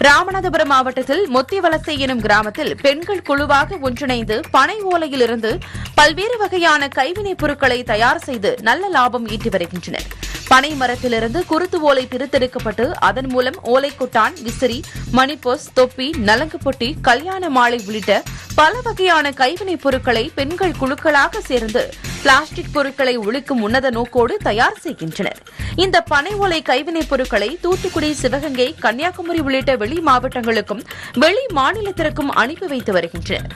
ராமநாதபுரம் மாவட்டத்தில் மொத்திவலசை எனும் கிராமத்தில் பெண்கள் குழுவாக ஒன்றிணைந்து பனை ஓலையிலிருந்து பல்வேறு வகையான கைவினைப் பொருட்களை தயார் செய்து நல்ல லாபம் ஈட்டி வருகின்றனர். பனை மரத்திலிருந்து குருத்து ஓலை பிரித்தெடுக்கப்பட்டு அதன் மூலம் ஓலை கொட்டான் விசிறி மணிப்போஸ் தொப்பி நலங்கு பொட்டி கல்யாண மாலை உள்ளிட்ட பல வகையான கைவினைப் பொருட்களை பெண்கள் குழுக்களாக சேர்ந்து பிளாஸ்டிக் பொருட்களை ஒழிக்கும் உன்னத நோக்கோடு தயார் செய்கின்றனர். இந்த பனை ஓலை கைவினைப் பொருட்களை தூத்துக்குடி சிவகங்கை கன்னியாகுமரி உள்ளிட்ட வெளி மாவட்டங்களுக்கும் வெளி மாநிலத்திற்கும் அனுப்பி வைத்து வருகின்றனர்.